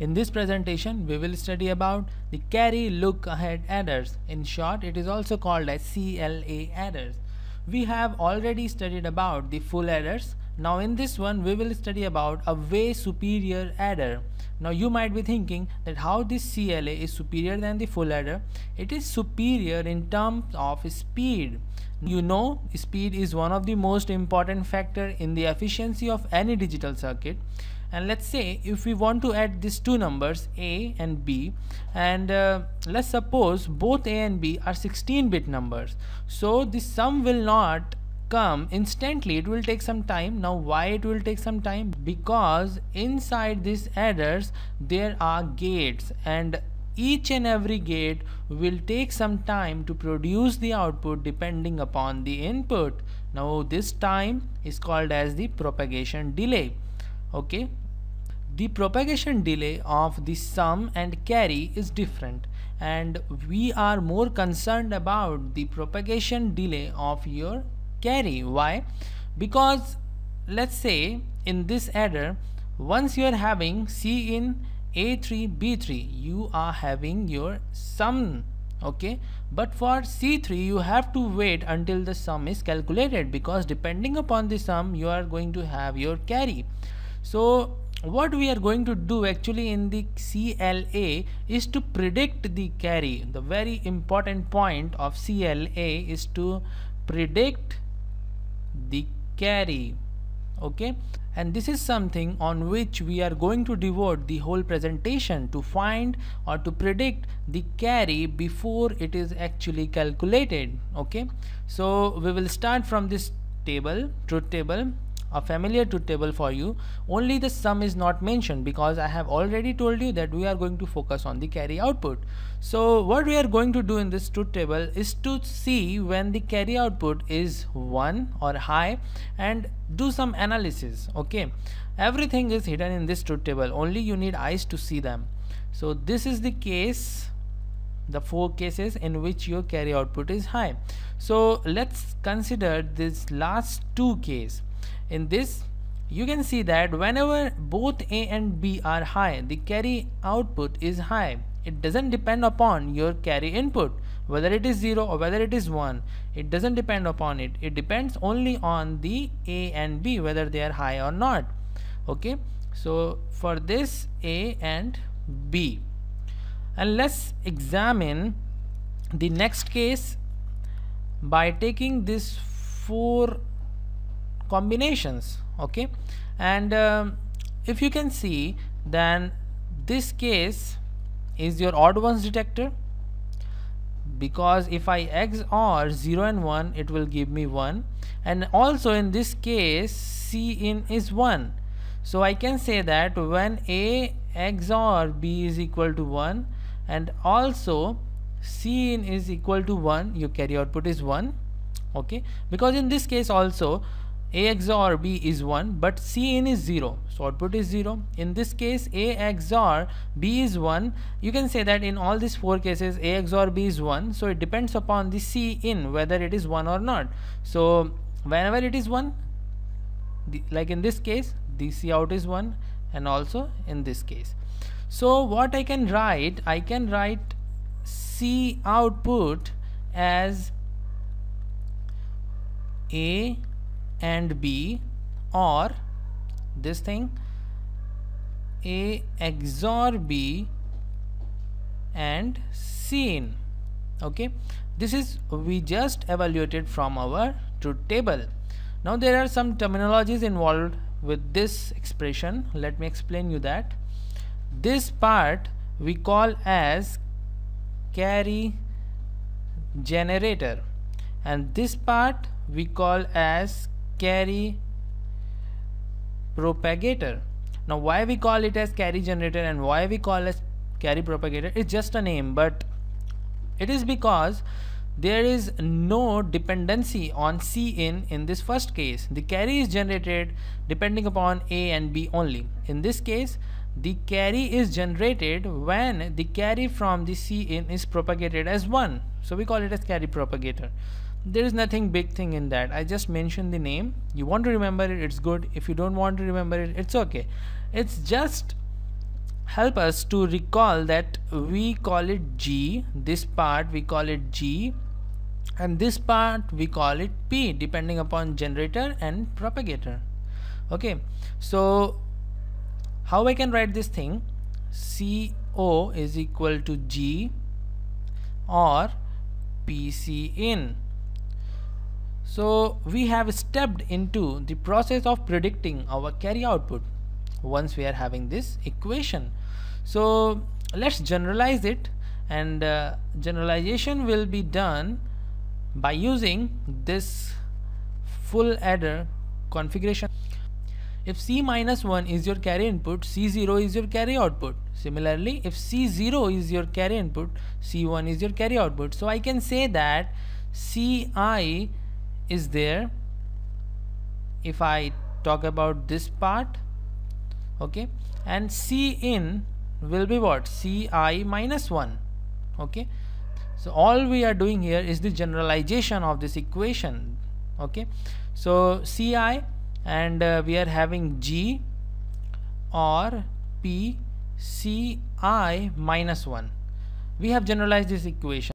In this presentation, we will study about the carry look ahead adders. In short, it is also called as CLA adders. We have already studied about the full adders. Now in this one, we will study about a way superior adder. Now you might be thinking that how this CLA is superior than the full adder. It is superior in terms of speed. You know speed is one of the most important factor in the efficiency of any digital circuit and let's say if we want to add these two numbers a and b and uh, let's suppose both a and b are 16 bit numbers. So the sum will not come instantly. It will take some time. Now why it will take some time? Because inside these adders there are gates and each and every gate will take some time to produce the output depending upon the input. Now this time is called as the propagation delay okay? The propagation delay of the sum and carry is different and we are more concerned about the propagation delay of your carry. Why? Because let's say in this adder once you are having c in a3 b3 you are having your sum okay? But for c3 you have to wait until the sum is calculated because depending upon the sum you are going to have your carry so what we are going to do actually in the CLA is to predict the carry. The very important point of CLA is to predict the carry. Okay? And this is something on which we are going to devote the whole presentation to find or to predict the carry before it is actually calculated. Okay? So we will start from this table truth table a familiar truth table for you. Only the sum is not mentioned because I have already told you that we are going to focus on the carry output. So what we are going to do in this truth table is to see when the carry output is 1 or high and do some analysis okay? Everything is hidden in this truth table. Only you need eyes to see them. So this is the case the four cases in which your carry output is high. So let's consider this last two case in this you can see that whenever both A and B are high the carry output is high. It doesn't depend upon your carry input whether it is 0 or whether it is 1 it doesn't depend upon it. It depends only on the A and B whether they are high or not. Okay? So for this A and B and let's examine the next case by taking this four combinations okay? And um, if you can see then this case is your odd ones detector. Because if I XOR 0 and 1 it will give me 1 and also in this case C in is 1 so I can say that when A XOR B is equal to 1 and also C in is equal to 1 your carry output is 1 okay? Because in this case also a XOR B is 1 but C in is 0 so output is 0 in this case A XOR B is 1 you can say that in all these four cases A XOR B is 1 so it depends upon the C in whether it is 1 or not. So whenever it is 1 the, like in this case the C out is 1 and also in this case. So what I can write I can write C output as A and B or this thing A XOR B and C in okay? This is we just evaluated from our truth table. Now there are some terminologies involved with this expression. Let me explain you that. This part we call as carry generator. And this part we call as carry propagator. Now why we call it as carry generator and why we call as carry propagator it's just a name but it is because there is no dependency on C in in this first case. The carry is generated depending upon A and B only. In this case the carry is generated when the carry from the C in is propagated as 1 so we call it as carry propagator there is nothing big thing in that. I just mentioned the name. You want to remember it it's good. If you don't want to remember it it's okay. It's just help us to recall that we call it G this part we call it G and this part we call it P depending upon generator and propagator. Okay so how I can write this thing? CO is equal to G or PC in so we have stepped into the process of predicting our carry output once we are having this equation. So let's generalize it and uh, generalization will be done by using this full adder configuration. If C minus 1 is your carry input C0 is your carry output. Similarly if C0 is your carry input C1 is your carry output. So I can say that Ci is there if I talk about this part okay? And C in will be what? Ci minus 1 okay? So all we are doing here is the generalization of this equation okay? So Ci and uh, we are having G or P Ci minus 1 we have generalized this equation